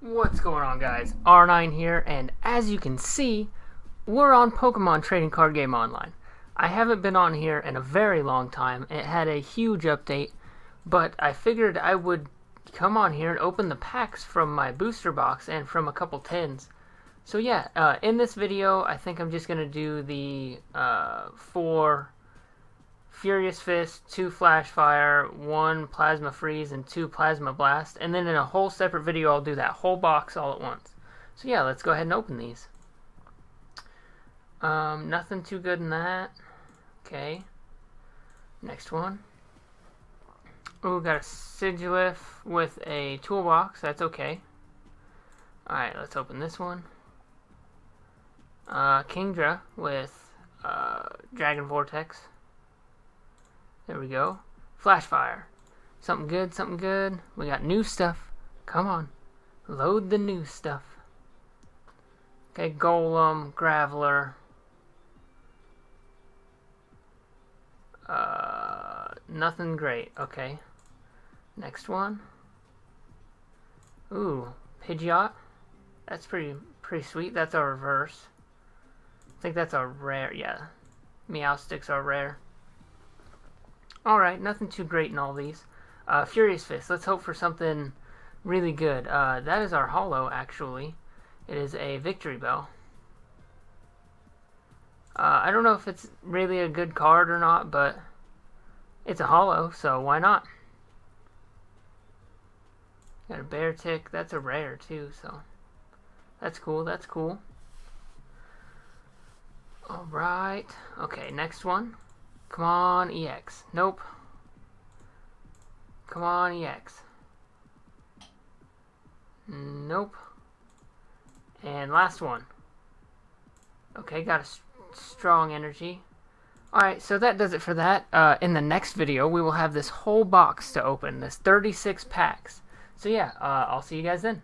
What's going on guys? R9 here and as you can see we're on Pokemon Trading Card Game Online. I haven't been on here in a very long time. It had a huge update but I figured I would come on here and open the packs from my booster box and from a couple tins. So yeah, uh, in this video I think I'm just going to do the uh, four Furious Fist, two Flashfire, one Plasma Freeze, and two Plasma Blast. And then in a whole separate video, I'll do that whole box all at once. So yeah, let's go ahead and open these. Um, nothing too good in that. Okay. Next one. Oh, got a Sigilyph with a toolbox. That's okay. Alright, let's open this one. Uh, Kingdra with uh, Dragon Vortex. There we go. Flashfire. Something good, something good. We got new stuff. Come on. Load the new stuff. Okay, Golem, Graveler. Uh, nothing great. Okay. Next one. Ooh, Pidgeot. That's pretty pretty sweet. That's a reverse. I think that's a rare. Yeah, Meowstics are rare. Alright, nothing too great in all these. Uh, Furious Fist, let's hope for something really good. Uh, that is our holo, actually. It is a Victreebel. Uh, I don't know if it's really a good card or not, but it's a holo, so why not? Got a Beartic. that's a rare too, so that's cool, that's cool. Alright, okay, next one. Come on, EX. Nope. Come on, EX. Nope. And last one. Okay, got a strong energy. Alright, so that does it for that. Uh, in the next video, we will have this whole box to open. This 36 packs. So yeah, uh, I'll see you guys then.